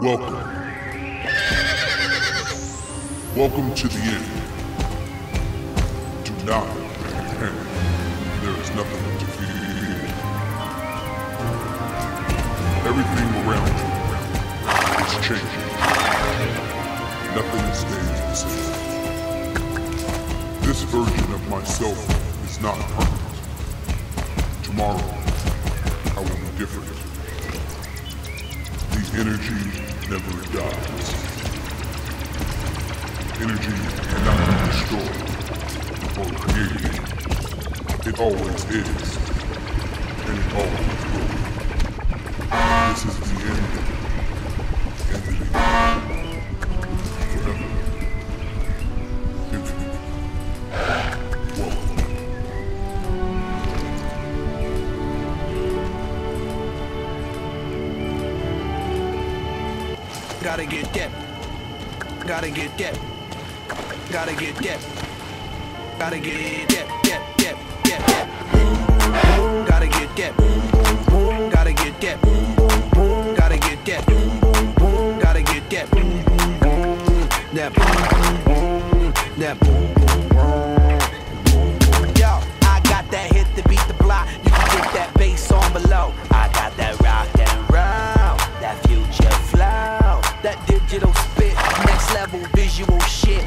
Welcome. Welcome to the end. Do not panic. There is nothing to fear. Everything around you is changing. Nothing stays the same. This version of myself is not permanent. Tomorrow, I will be different. Energy never dies. Energy cannot be destroyed or created. It always is, and it always Gotta get that. Gotta get that. Gotta get that. Gotta get that. That. That. That. That. Gotta get that. Gotta get that. Gotta get that. Gotta get that. That. That. That digital spit, next level visual shit.